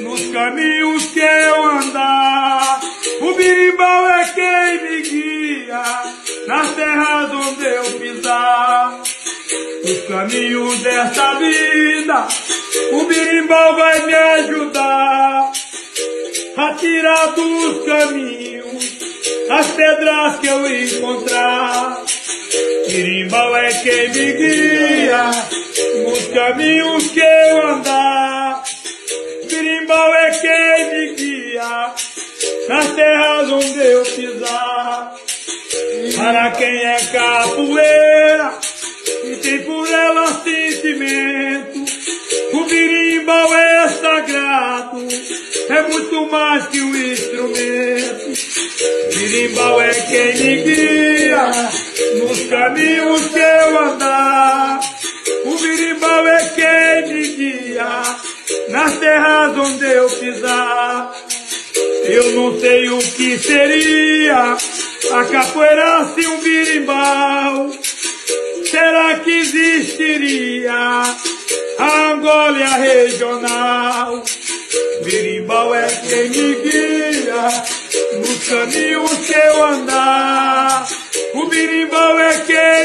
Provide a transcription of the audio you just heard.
nos caminhos que eu andar. O birimbau é quem me guia nas terras onde eu pisar. Nos caminhos dessa vida, o birimbau vai me ajudar a tirar dos caminhos as pedras que eu encontrar. Birimbau é quem me guia nos caminhos que eu andar. Nas terras onde eu pisar. Para quem é capoeira e tem por ela sentimento, o birimbau é sagrado, é muito mais que um instrumento. Birimbau é quem me guia nos caminhos que eu andar. O birimbau é quem me guia nas terras onde eu pisar. Eu não sei o que seria a capoeira sem um birimbau. Será que existiria a Angólia regional? Birimbau é quem me guia nos caminhos que eu andar. O birimbau é quem